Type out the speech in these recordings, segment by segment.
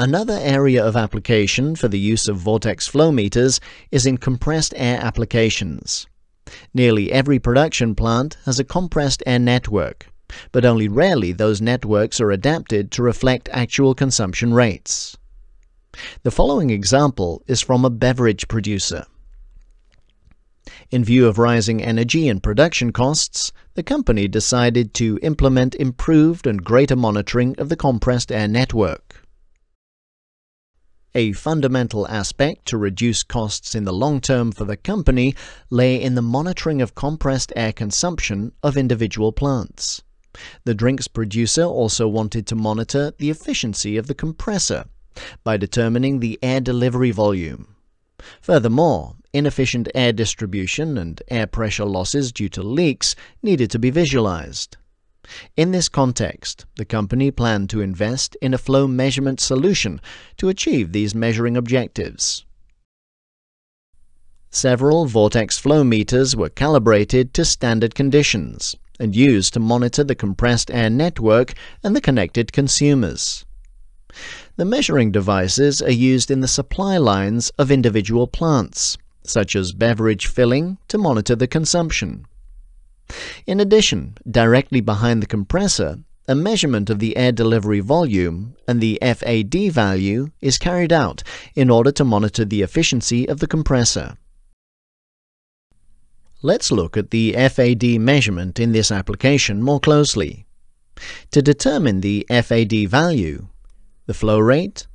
Another area of application for the use of vortex flow meters is in compressed air applications. Nearly every production plant has a compressed air network, but only rarely those networks are adapted to reflect actual consumption rates. The following example is from a beverage producer. In view of rising energy and production costs, the company decided to implement improved and greater monitoring of the compressed air network. A fundamental aspect to reduce costs in the long term for the company lay in the monitoring of compressed air consumption of individual plants. The drinks producer also wanted to monitor the efficiency of the compressor by determining the air delivery volume. Furthermore, inefficient air distribution and air pressure losses due to leaks needed to be visualized. In this context, the company planned to invest in a flow measurement solution to achieve these measuring objectives. Several vortex flow meters were calibrated to standard conditions and used to monitor the compressed air network and the connected consumers. The measuring devices are used in the supply lines of individual plants, such as beverage filling, to monitor the consumption. In addition, directly behind the compressor, a measurement of the air delivery volume and the FAD value is carried out in order to monitor the efficiency of the compressor. Let's look at the FAD measurement in this application more closely. To determine the FAD value, the flow rate,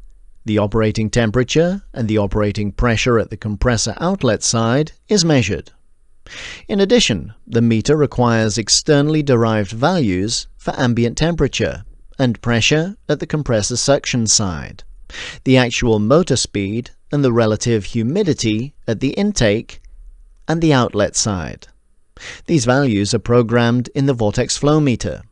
the operating temperature, and the operating pressure at the compressor outlet side is measured. In addition, the meter requires externally derived values for ambient temperature and pressure at the compressor suction side, the actual motor speed and the relative humidity at the intake and the outlet side. These values are programmed in the vortex flow meter.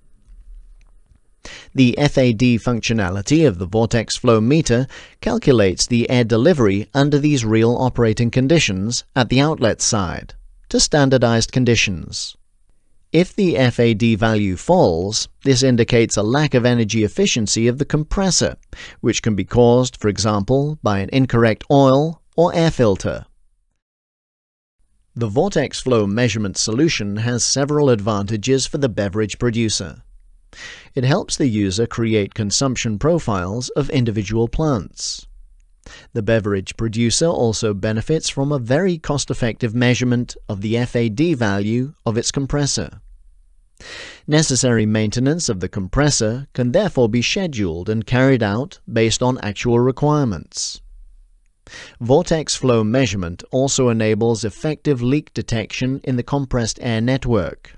The FAD functionality of the vortex flow meter calculates the air delivery under these real operating conditions at the outlet side to standardized conditions. If the FAD value falls, this indicates a lack of energy efficiency of the compressor, which can be caused, for example, by an incorrect oil or air filter. The vortex flow measurement solution has several advantages for the beverage producer. It helps the user create consumption profiles of individual plants. The beverage producer also benefits from a very cost-effective measurement of the FAD value of its compressor. Necessary maintenance of the compressor can therefore be scheduled and carried out based on actual requirements. Vortex flow measurement also enables effective leak detection in the compressed air network.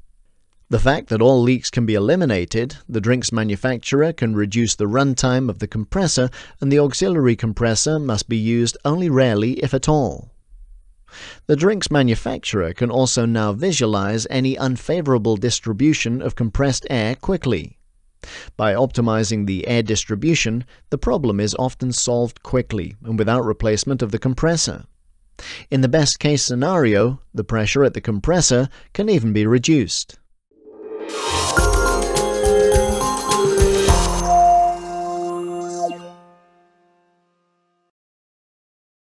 The fact that all leaks can be eliminated, the drinks manufacturer can reduce the runtime of the compressor and the auxiliary compressor must be used only rarely if at all. The drinks manufacturer can also now visualize any unfavorable distribution of compressed air quickly. By optimizing the air distribution, the problem is often solved quickly and without replacement of the compressor. In the best case scenario, the pressure at the compressor can even be reduced. Música